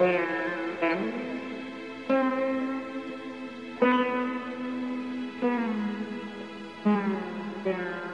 Thank you.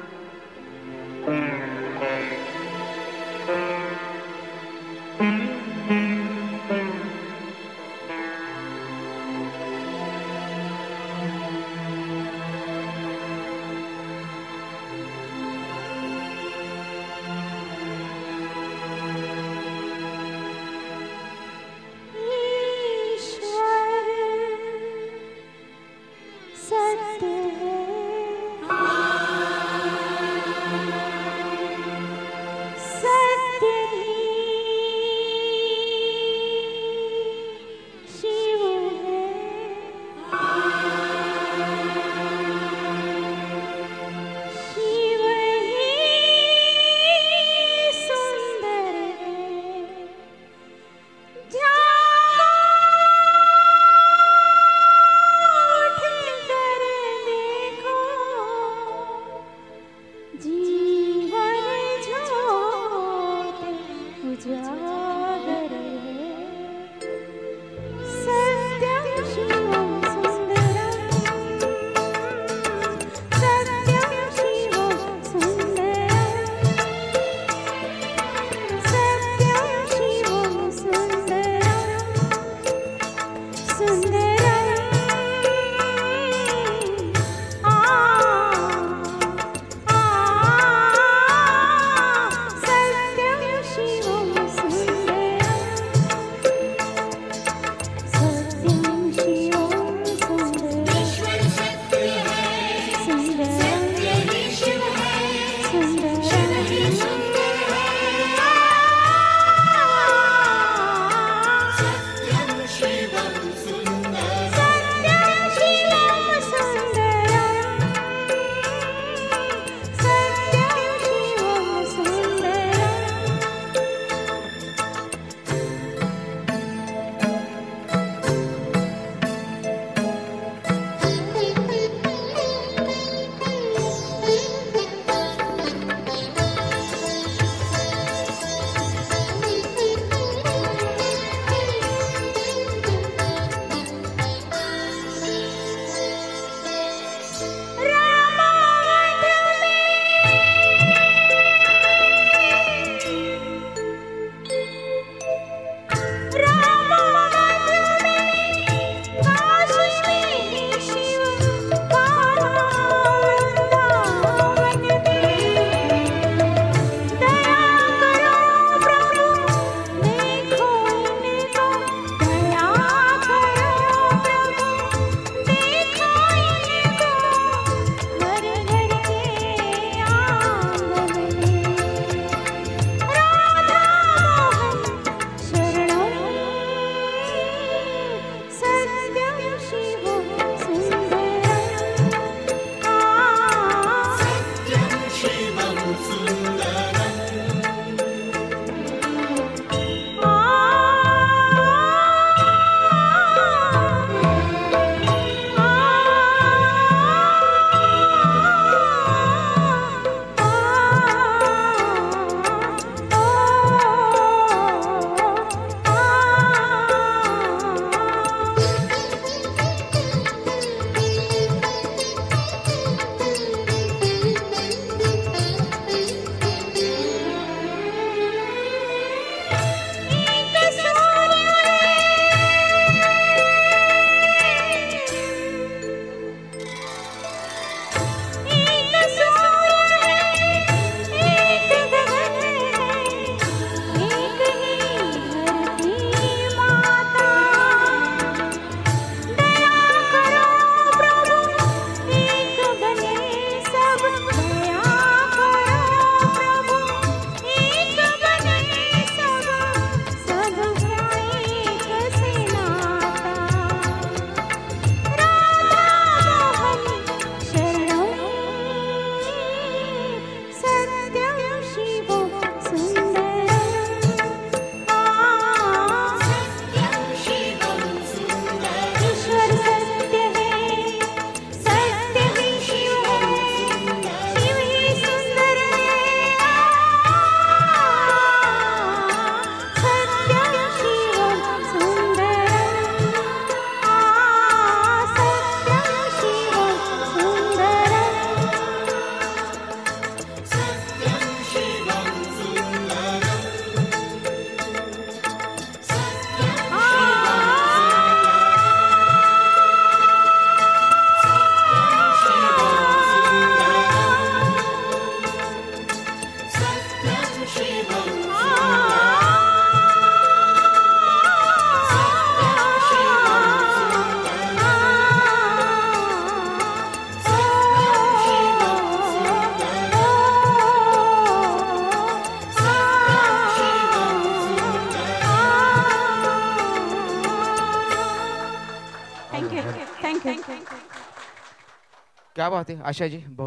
क्या बात है? आशा जी बहुत